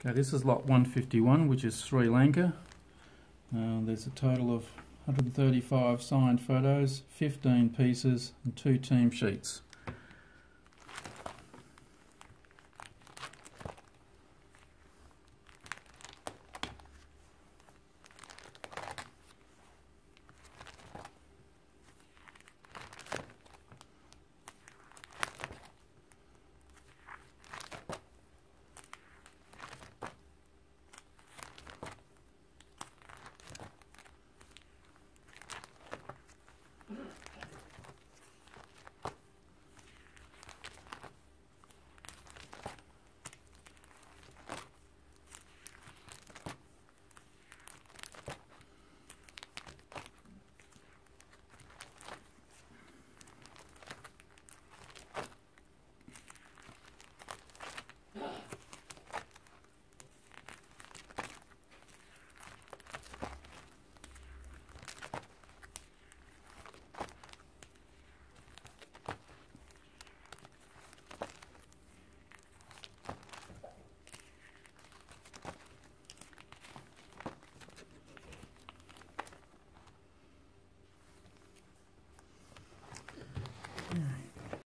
Okay, this is lot 151, which is Sri Lanka. Uh, there's a total of 135 signed photos, 15 pieces, and two team sheets.